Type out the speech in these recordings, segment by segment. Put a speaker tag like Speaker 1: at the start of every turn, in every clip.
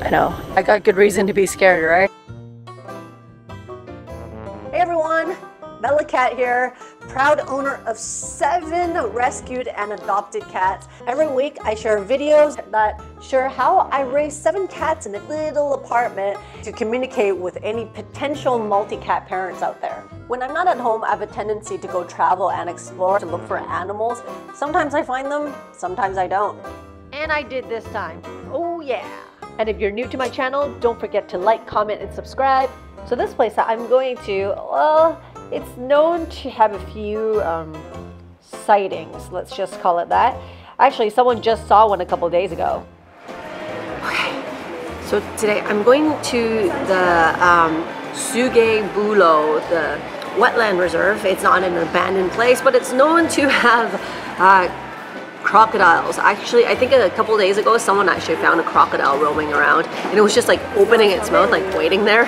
Speaker 1: I know. I got good reason to be scared, right?
Speaker 2: Hey everyone, MeloCat here, proud owner of seven rescued and adopted cats. Every week I share videos that share how I raise seven cats in a little apartment to communicate with any potential multi-cat parents out there. When I'm not at home, I have a tendency to go travel and explore to look for animals. Sometimes I find them, sometimes I don't.
Speaker 1: And I did this time. Oh yeah. And if you're new to my channel, don't forget to like, comment, and subscribe. So this place that I'm going to, well, it's known to have a few um, sightings, let's just call it that. Actually, someone just saw one a couple days ago. Okay, so today I'm going to the um, Sungei Buloh, the wetland reserve. It's not an abandoned place, but it's known to have uh, crocodiles. Actually, I think a couple days ago, someone actually found a crocodile roaming around, and it was just like opening its mouth, like waiting there.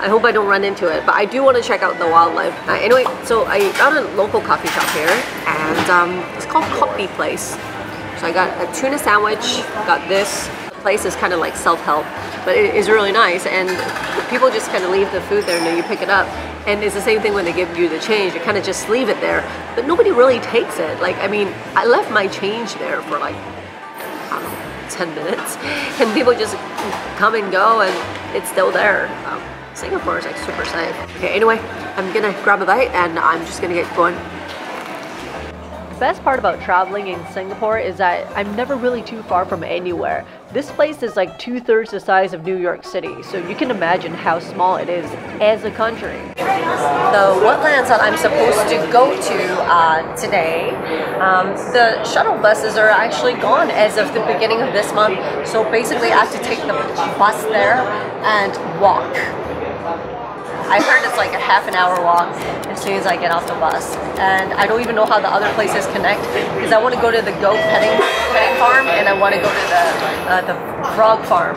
Speaker 1: I hope I don't run into it, but I do want to check out the wildlife. Uh, anyway, so I found a local coffee shop here, and um, it's called Coffee Place. So I got a tuna sandwich, got this. Place is kind of like self-help, but it is really nice, and people just kind of leave the food there and then you pick it up. And it's the same thing when they give you the change, you kind of just leave it there, but nobody really takes it. Like, I mean, I left my change there for like, I don't know, 10 minutes, and people just come and go, and it's still there. Um, Singapore is like super safe. Okay, anyway, I'm gonna grab a bite and I'm just gonna get going. The best part about traveling in Singapore is that I'm never really too far from anywhere. This place is like two-thirds the size of New York City, so you can imagine how small it is as a country. The wetlands that I'm supposed to go to uh, today, um, the shuttle buses are actually gone as of the beginning of this month, so basically I have to take the bus there and walk. I heard it's like a half an hour walk as soon as I get off the bus. And I don't even know how the other places connect because I want to go to the goat petting, petting farm and I want to go to the, uh, the frog farm.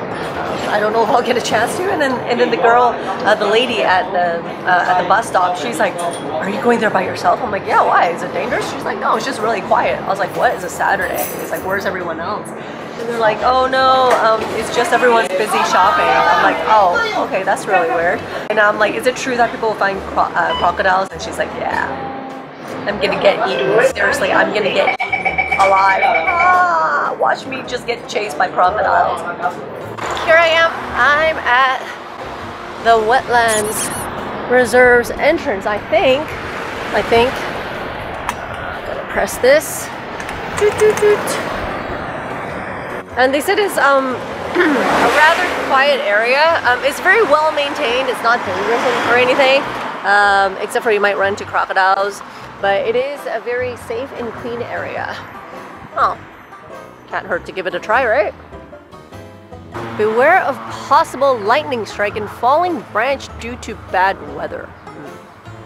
Speaker 1: I don't know if I'll get a chance to. And then and then the girl, uh, the lady at the uh, at the bus stop, she's like, "Are you going there by yourself?" I'm like, "Yeah, why? Is it dangerous?" She's like, "No, it's just really quiet." I was like, "What? It's a Saturday." It's like, "Where's everyone else?" They're like, oh no, um, it's just everyone's busy shopping. I'm like, oh, okay, that's really weird. And I'm like, is it true that people find cro uh, crocodiles? And she's like, yeah. I'm gonna get eaten. Seriously, I'm gonna get eaten alive. Ah, watch me just get chased by crocodiles. Here I am. I'm at the wetlands reserves entrance, I think. I think. Gonna press this. And they said it's um, a rather quiet area. Um, it's very well maintained. It's not dangerous or anything, um, except for you might run into crocodiles. But it is a very safe and clean area. Oh, can't hurt to give it a try, right? Beware of possible lightning strike and falling branch due to bad weather.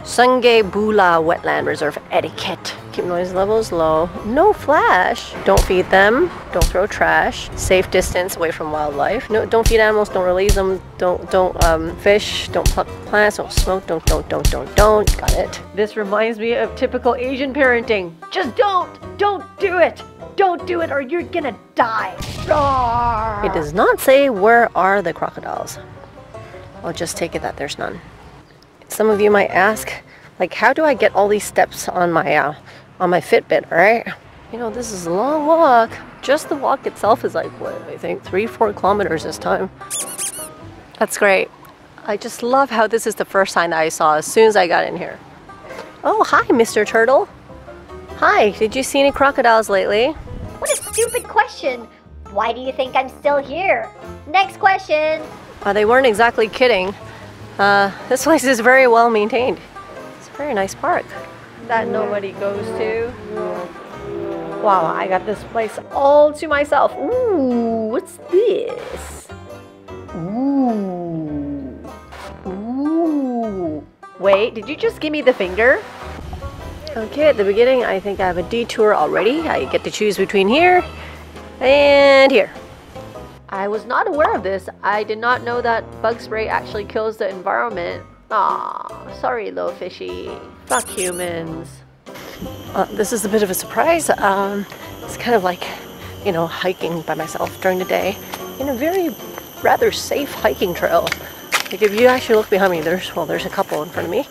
Speaker 1: Sungei Buloh Wetland Reserve etiquette. Keep noise levels low. No flash. Don't feed them. Don't throw trash. Safe distance away from wildlife. No, don't feed animals. Don't release them. Don't don't um, fish. Don't pluck plants. Don't smoke. Don't don't don't don't don't. Got it. This reminds me of typical Asian parenting. Just don't. Don't do it. Don't do it or you're gonna die. Roar. It does not say where are the crocodiles. I'll just take it that there's none. Some of you might ask, like, how do I get all these steps on my uh, on my Fitbit, right? You know, this is a long walk. Just the walk itself is like, what, I think three, four kilometers this time. That's great. I just love how this is the first sign that I saw as soon as I got in here. Oh, hi, Mr. Turtle. Hi, did you see any crocodiles lately?
Speaker 3: What a stupid question. Why do you think I'm still here? Next question.
Speaker 1: Uh, they weren't exactly kidding. Uh, this place is very well maintained. It's a very nice park that nobody goes to. Wow, I got this place all to myself. Ooh, what's this? Ooh. Ooh. Wait, did you just give me the finger? Okay, at the beginning, I think I have a detour already. I get to choose between here and here. I was not aware of this. I did not know that bug spray actually kills the environment. Ah, sorry, little fishy. Fuck humans. Uh, this is a bit of a surprise. Um, it's kind of like, you know, hiking by myself during the day in a very rather safe hiking trail. Like if you actually look behind me, there's well, there's a couple in front of me.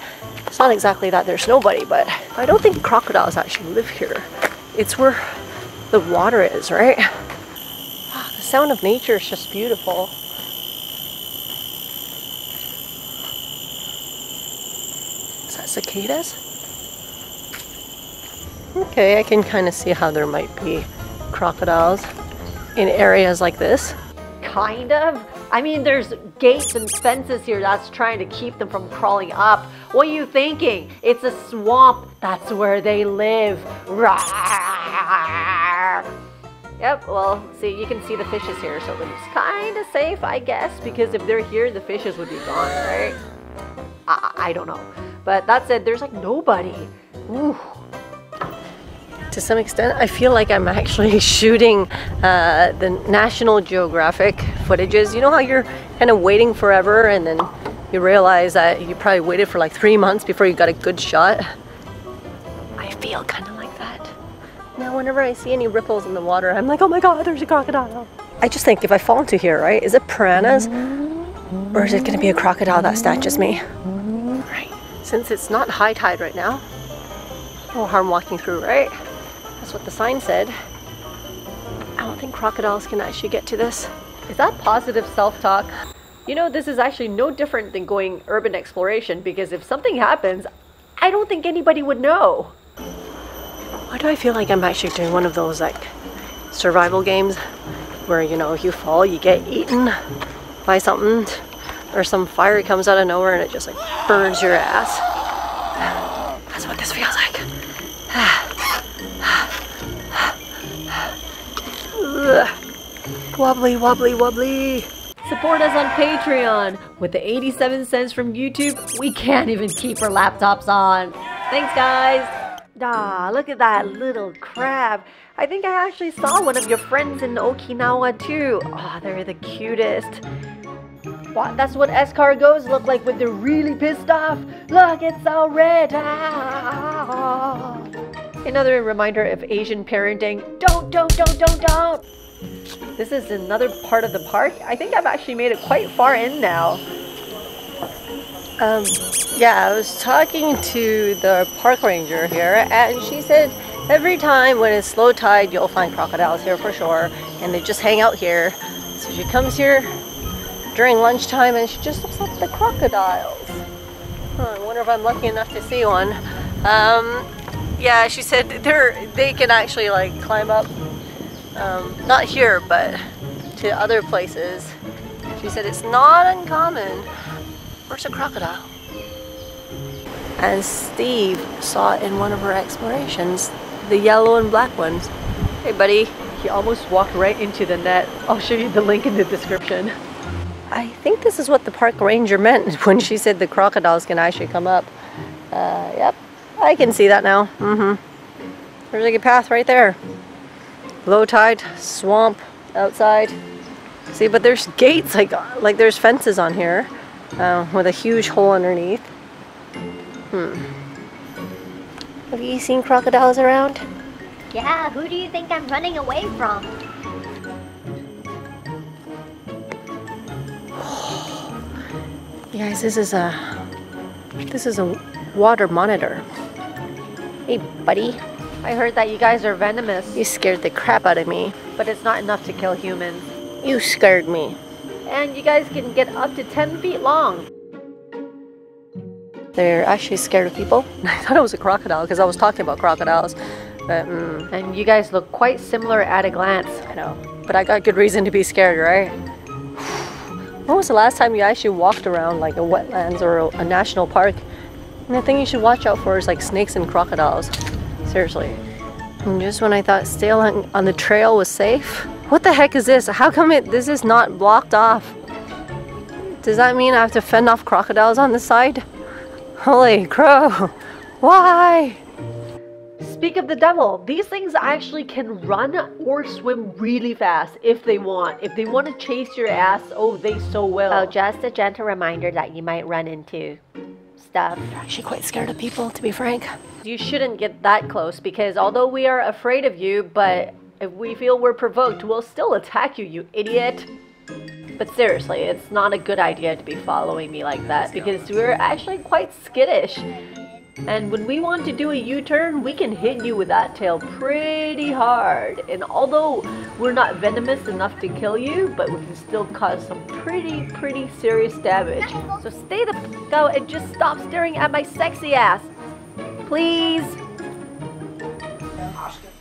Speaker 1: It's not exactly that there's nobody, but I don't think crocodiles actually live here. It's where the water is, right? Sound of nature is just beautiful. Is that cicadas? Okay, I can kind of see how there might be crocodiles in areas like this.
Speaker 2: Kind of. I mean, there's gates and fences here that's trying to keep them from crawling up. What are you thinking? It's a swamp. That's where they live. Yep, well, see, you can see the fishes here, so it's kind of safe, I guess, because if they're here, the fishes would be gone, right? I, I don't know. But that said, there's like nobody. Ooh.
Speaker 1: To some extent, I feel like I'm actually shooting uh, the National Geographic footages. You know how you're kind of waiting forever and then you realize that you probably waited for like three months before you got a good shot? I feel kind of like that. Now, whenever I see any ripples in the water, I'm like, oh my god, there's a crocodile. I just think if I fall into here, right, is it piranhas? Or is it going to be a crocodile that snatches me? Right. Since it's not high tide right now, no harm walking through, right? That's what the sign said. I don't think crocodiles can actually get to this.
Speaker 2: Is that positive self talk? You know, this is actually no different than going urban exploration because if something happens, I don't think anybody would know.
Speaker 1: Why do I feel like I'm actually doing one of those like survival games where you know if you fall you get eaten by something or some fire comes out of nowhere and it just like burns your ass. That's what this feels like. wobbly, wobbly, wobbly.
Speaker 2: Support us on Patreon. With the 87 cents from YouTube, we can't even keep our laptops on. Thanks, guys. Ah, look at that little crab. I think I actually saw one of your friends in Okinawa too. Oh, they're the cutest. That's what escargots look like when they're really pissed off. Look, it's all red. Ah. Another reminder of Asian parenting. Don't, don't, don't, don't, don't. This is another part of the park. I think I've actually made it quite far in now.
Speaker 1: Um, yeah, I was talking to the park ranger here, and she said every time when it's low tide, you'll find crocodiles here for sure, and they just hang out here. So she comes here during lunchtime, and she just looks at the crocodiles. Huh, I wonder if I'm lucky enough to see one. Um, yeah, she said they're they can actually like climb up, um, not here, but to other places. She said it's not uncommon. A crocodile? And Steve saw in one of her explorations, the yellow and black ones. Hey, buddy.
Speaker 2: He almost walked right into the net. I'll show you the link in the description.
Speaker 1: I think this is what the park ranger meant when she said the crocodiles can actually come up. Uh, yep, I can see that now. Mm-hmm. There's like a path right there. Low tide, swamp outside. See, but there's gates, like like there's fences on here uh, with a huge hole underneath. Hmm. Have you seen crocodiles around?
Speaker 3: Yeah, who do you think I'm running away from?
Speaker 1: Guys, this is a this is a water monitor. Hey, buddy.
Speaker 2: I heard that you guys are venomous,
Speaker 1: You scared the crap out of me.
Speaker 2: but it's not enough to kill humans.
Speaker 1: You scared me.
Speaker 2: And you guys can get up to 10 feet long.
Speaker 1: They're actually scared of people. I thought it was a crocodile because I was talking about crocodiles. But, mm,
Speaker 2: And you guys look quite similar at a glance.
Speaker 1: I know. But I got good reason to be scared, right? When was the last time you actually walked around like a wetlands or a, a national park? And the thing you should watch out for is like snakes and crocodiles. Seriously. And just when I thought staying on the trail was safe, what the heck is this? How come it this is not blocked off? Does that mean I have to fend off crocodiles on the side? Holy crow! Why?
Speaker 2: Speak of the devil, these things actually can run or swim really fast if they want. If they want to chase your ass, oh, they so will.
Speaker 1: Oh,
Speaker 3: So just a gentle reminder that you might run into stuff.
Speaker 1: Actually, quite scared of people, to be frank.
Speaker 2: you shouldn't get that close because although we are afraid of you, but if we feel we're provoked, we'll still attack you, you idiot. But seriously, it's not a good idea to be following me like that because we're actually quite skittish. And when we want to do a U-turn, we can hit you with that tail pretty hard. And although we're not venomous enough to kill you, but we can still cause some pretty, pretty serious damage. So stay the f out and just stop staring at my sexy ass. Please.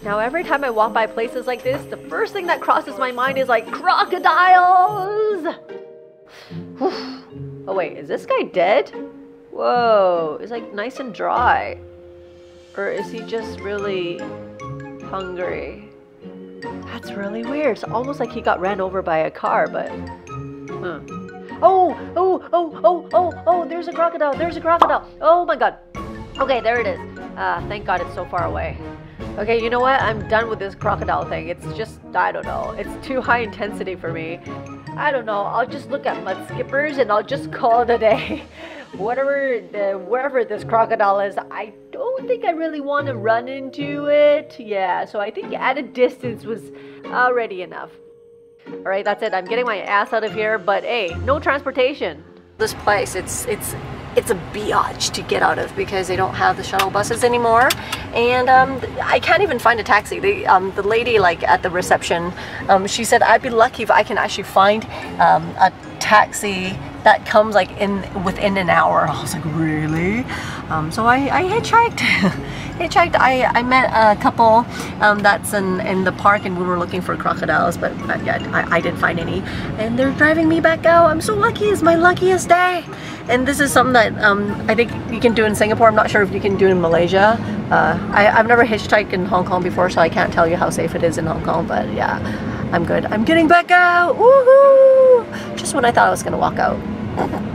Speaker 2: Now every time I walk by places like this, the first thing that crosses my mind is like crocodiles! oh wait, is this guy dead? Whoa, it's like nice and dry. Or is he just really hungry? That's really weird. It's almost like he got ran over by a car, but... Huh. Oh, oh, oh, oh, oh, oh, there's a crocodile, there's a crocodile. Oh my god. Okay, there it is. Uh, thank god it's so far away. Okay, you know what? I'm done with this crocodile thing. It's just, I don't know. It's too high intensity for me. I don't know. I'll just look at mud skippers and I'll just call it a day. Whatever, the, wherever this crocodile is, I don't think I really want to run into it. Yeah, so I think at a distance was already enough. Alright, that's it. I'm getting my ass out of here, but hey, no transportation. This place, it's, it's, it's a biatch to get out of because they don't have the shuttle buses anymore and um, I can't even find a taxi the, um, the lady like at the reception um, she said I'd be lucky if I can actually find um, a taxi that comes like in within an hour I was like really um, so I, I hitchhiked hitchhiked. I, I met a couple um, that's in, in the park and we were looking for crocodiles, but uh, yeah, I, I didn't find any. And they're driving me back out. I'm so lucky. It's my luckiest day. And this is something that um, I think you can do in Singapore. I'm not sure if you can do in Malaysia. Uh, I, I've never hitchhiked in Hong Kong before, so I can't tell you how safe it is in Hong Kong, but yeah, I'm good. I'm getting back out. Woohoo! Just when I thought I was gonna walk out.